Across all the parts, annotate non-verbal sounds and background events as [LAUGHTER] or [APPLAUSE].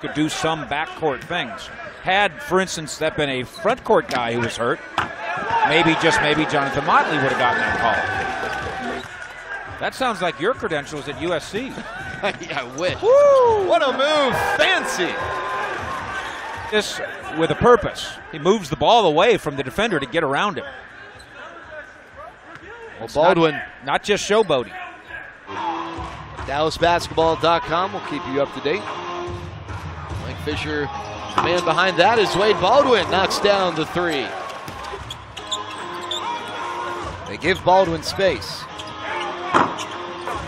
could do some backcourt things. Had, for instance, that been a front court guy who was hurt, maybe just maybe Johnathan Motley would have gotten that call. That sounds like your credentials at USC. [LAUGHS] I wish. Woo! What a move. Fancy. This with a purpose. He moves the ball away from the defender to get around him. Well, Baldwin, Not, not just showboating. DallasBasketball.com will keep you up to date. Fisher, the man behind that is Wade Baldwin, knocks down the three. They give Baldwin space.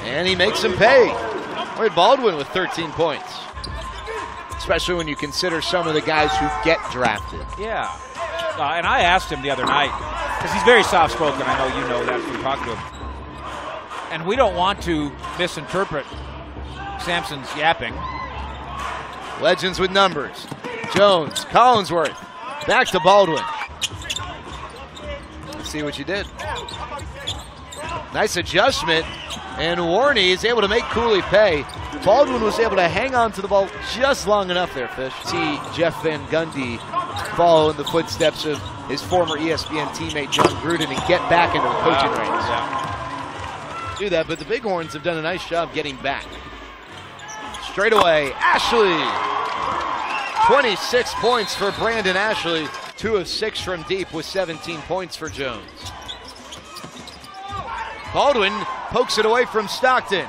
And he makes him pay. Wade Baldwin with 13 points. Especially when you consider some of the guys who get drafted. Yeah. Uh, and I asked him the other night, because he's very soft spoken. I know you know that from talking to him. And we don't want to misinterpret Samson's yapping. Legends with numbers. Jones, Collinsworth, back to Baldwin. Let's see what you did. Nice adjustment, and Warney is able to make Cooley pay. Baldwin was able to hang on to the ball just long enough there, Fish. See Jeff Van Gundy follow in the footsteps of his former ESPN teammate Jon Gruden and get back into the coaching ranks. Yeah. Do that, but the Bighorns have done a nice job getting back. Straight away, Ashley. 26 points for Brandon Ashley. Two of six from deep with 17 points for Jones. Baldwin pokes it away from Stockton.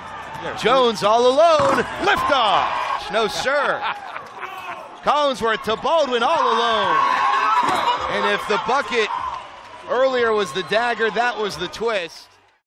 Jones all alone. Liftoff. No, sir. [LAUGHS] Collinsworth to Baldwin all alone. And if the bucket earlier was the dagger, that was the twist.